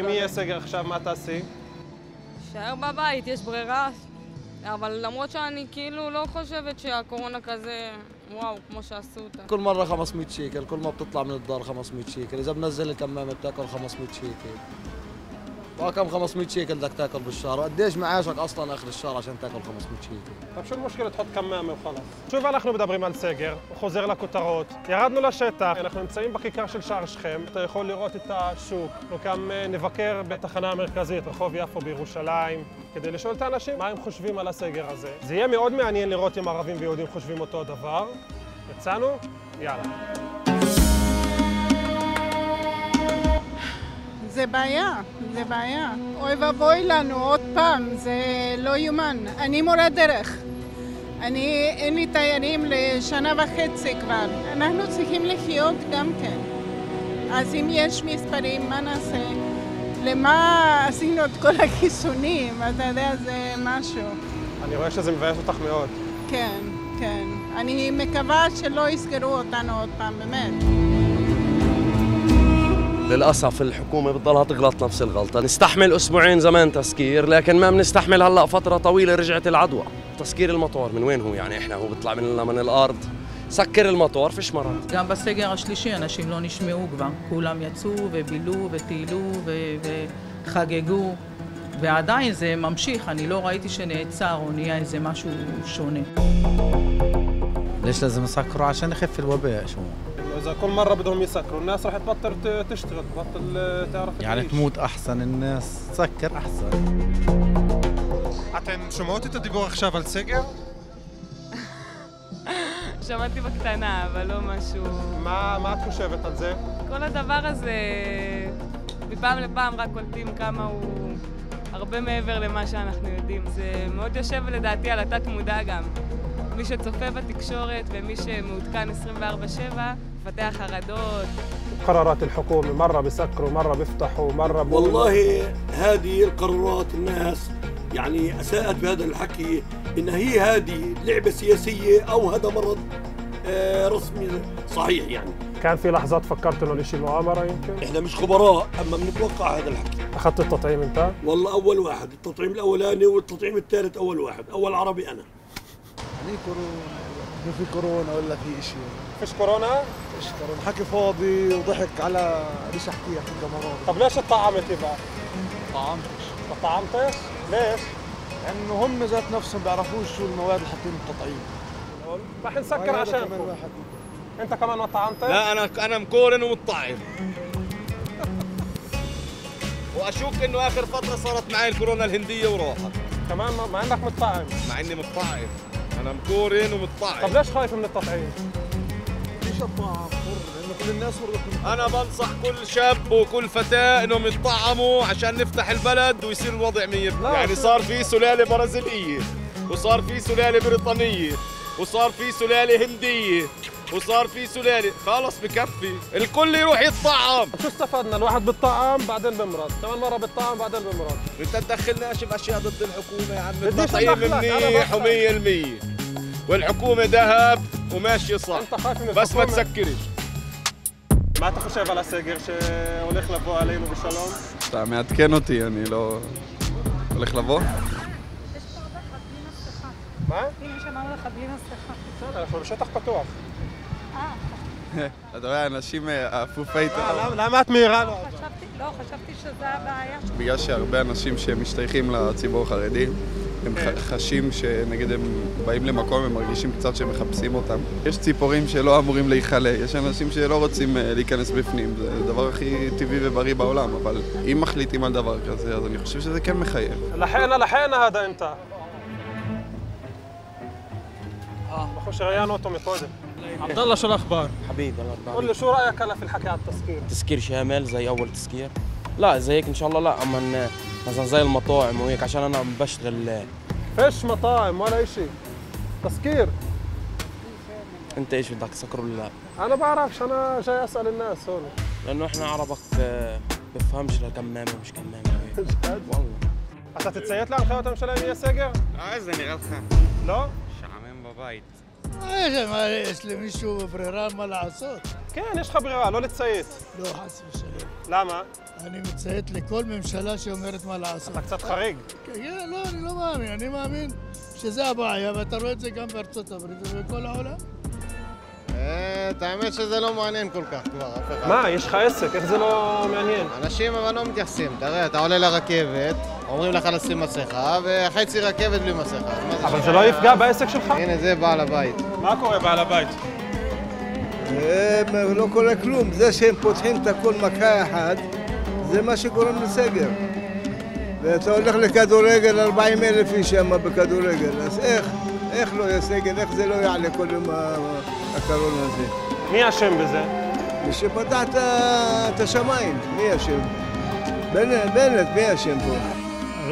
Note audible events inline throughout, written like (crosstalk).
אם יהיה סגר עכשיו, מה תעשי? להישאר בבית, יש ברירה. אבל למרות שאני כאילו לא חושבת שהקורונה כזה, וואו, כמו שעשו אותה. كل مرة 500 شيكل كل ما بتطلع من الدار 500 شيكل إذا بنزل الكمامة بتاكل 500 شيكل وكم 500 شيكل بدك تاكل بالشهر وقديش معاشك أصلا آخر الشهر عشان تاكل 500 شيكل طب شو المشكلة تحط كمامة وخلاص. שוב אנחנו מדברים על סגר, הוא חוזר לכותרות. ירדנו לשטח, אנחנו נמצאים בכיכר של שער שכם. אתה יכול לראות את השוק. אנחנו גם אה, נבקר בתחנה המרכזית, רחוב יפו בירושלים, כדי לשאול את האנשים מה הם חושבים על הסגר הזה. זה יהיה מאוד מעניין לראות אם ערבים ויהודים חושבים אותו הדבר. יצאנו? יאללה. זה בעיה, זה בעיה. אוי ואבוי לנו, עוד פעם, זה לא יאומן. אני מורה דרך. אני, אין לי תיירים לשנה וחצי כבר. אנחנו צריכים לחיות גם כן. אז אם יש מספרים, מה נעשה? למה עשינו את כל החיסונים? אתה יודע, זה משהו. אני רואה שזה מבאס אותך מאוד. כן, כן. אני מקווה שלא יסגרו אותנו עוד פעם, באמת. للأسف الحكومة بتضلها تغلط نفس الغلطة نستحمل أسبوعين زمان تسكير لكن ما بنستحمل هلأ فترة طويلة رجعت العدوى تسكير المطور من وين هو يعني إحنا هو بيطلع من من الأرض سكر المطور فيش مرض גם בסגר השלישי אנשים לא נשמעו כבר, כולם יצאו ובילו וטיילו ו- וחגגו ועדיין זה ממשיך, אני לא ראיתי שנעצר או נהיה איזה משהו שונה. ليش لازم يسكروا عشان يخف الوباء شو إذا كل مرة بدهم يسكروا الناس رح تبطل ت- تشتغل تبطل آه، تعرف يعني تعيش. تموت احسن الناس تسكر احسن אתן שומעות את הדיבור עכשיו על סגר? שמעתי בקטנה, אבל לא משהו... מה, מה את חושבת על זה? כל הדבר הזה, מפעם לפעם רק קולטים כמה הוא הרבה מעבר למה שאנחנו יודעים. זה מאוד יושב לדעתי על התת-מודע גם. מי שצופה בתקשורת ומי שמעודכן 24/7, فتاها خغدود قرارات الحكومة مرة بسكروا مرة بيفتحوا مرة بقول. والله هذه القرارات الناس يعني أساءت بهذا الحكي إن هي هذه لعبة سياسية أو هذا مرض آه، رسمي صحيح يعني. كان في لحظات فكرت إنه الشيء مؤامرة يمكن؟ إحنا مش خبراء أما بنتوقع هذا الحكي. أخذت التطعيم أنت؟ والله أول واحد التطعيم الأولاني والتطعيم الثالث أول واحد أول عربي أنا. يعني كورونا في كورونا ولا في شيء فيش كورونا؟ إيش كورونا حكي فاضي وضحك على ليش احكي احكي كمان طب ليش اتطعمت بقى؟ طعمتش ما طعمتش؟ ليش؟ لأنه هم ذات نفسهم بيعرفوش شو المواد اللي حاطين بالتطعيم رح نسكر عشانكم. أنت كمان ما طعمتش؟ لا أنا أنا مكورن ومتطعم (laughs) وأشك إنه آخر فترة صارت معي الكورونا الهندية وراحت. كمان ما, ما عندك متطعم. مع إني متطعم. أنا مكورن طب ومتطعم ليش خايف من التطعيم؟ لأنه كل الناس أنا بنصح كل شاب وكل فتاة إنهم يتطعموا عشان نفتح البلد ويصير الوضع مية. لا، يعني شو- صار في سلالة برازيلية وصار في سلالة بريطانية وصار في سلالة هندية وصار في سلالة خلص بكفي. الكل يروح يتطعم. شو استفدنا؟ الواحد بيطعم بعدين بمرض، كمان مرة بيطعم بعدين بمرض. أنت تدخلناش بأشياء ضد الحكومة يا عم؟ بديش التطعيم منيح بسأل. و100% والحكومة ذهب وماشيه صح انت خايف من بس ما الحكومة؟ تسكرش מה אתה חושב על הסגר שהולך לבוא עלינו בשלום? אתה מעדכן אותי, אני לא... הולך לבוא? מה? הנה שמענו לך בלי מסכה. בסדר, אנחנו בשטח פתוח. אתה רואה, אנשים אה, אפופי... למה- למה את מעירה לו? חשבתי, לא, חשבתי שזה הבעיה. בגלל שהרבה אנשים שמשתייכים לציבור החרדי, הם ח- חשים שנגיד הם באים למקום, הם מרגישים קצת שמחפשים אותם. יש ציפורים שלא אמורים להיכלה, יש אנשים שלא רוצים אה, להיכנס בפנים, זה הדבר הכי טבעי ובריא בעולם, אבל אם מחליטים על דבר כזה, אז אני חושב שזה כן מחייב. لحقنا لحقنا هذا انت בחור שראיינו אותו מקודם. عبد الله شو الاخبار؟ حبيبي الله يرضى قول لي عليك شو رايك هلا في الحكي على التسكير؟ تسكير شامل زي اول تسكير لا زي هيك إن شاء الله. لا أما مثلا زي المطاعم وهيك عشان أنا بشتغل فيش مطاعم ولا شيء تسكير أنت إيش بدك تسكر ولا لا؟ أنا بعرفش أنا جاي أسأل الناس هون. لأنه إحنا عربك آه، بفهمش لكمامه مش كمامه (laughs) جد؟ والله. أنت تتسيت لعن خيوط مش يا ساقع؟ عايزني غلخان. لا؟ شعمين ببيت. آه، إيش ما اسلمي شو بريران ما لها صوت كان إيش خبر غال ولا تسيت لا حسب لا ما. אני מציית לכל ממשלה שאומרת מה לעשות. אתה קצת חריג. כן, לא, אני לא מאמין, אני מאמין שזה הבעיה, ואתה רואה את זה גם בארצות הברית ובכל העולם. את האמת שזה לא מעניין כל כך כבר, אף אחד. מה, יש לך עסק, איך זה לא מעניין? אנשים אבל לא מתייחסים, תראה, אתה עולה לרכבת, אומרים לך לשים מסכה, וחצי רכבת בלי מסכה. אבל? זה לא יפגע בעסק שלך? הנה, זה בעל הבית. מה קורה בעל הבית? לא קורה כלום, זה שהם פותחים את הכל מכה אחת, זה מה שגורם לסגר. ואתה הולך לכדורגל, 40 אלף איש שם בכדורגל, אז איך, איך לא יהיה סגר, איך זה לא יעלה כל יום ה- הקרון הזה? מי אשם בזה? מי שפתח את ה- את השמיים, מי אשם? בנט, בנט, מי אשם פה?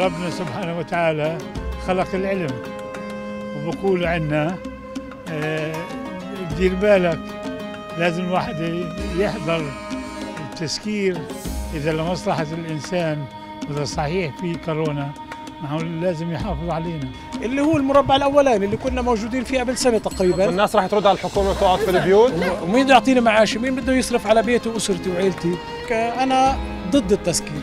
ربنا سبحانه وتعالى خلق العلم وبقول عنا آه، دير بالك لازم الواحد يحضر التسكير إذا لمصلحة الإنسان وإذا صحيح في كورونا هو لازم يحافظ علينا. اللي هو المربع الأولاني اللي كنا موجودين فيه قبل سنة تقريبا. الناس راح ترد على الحكومة وتقعد في البيوت؟ ومين بده يعطيني معاشي؟ مين بده يصرف على بيتي وأسرتي وعيلتي؟ أنا ضد التسكير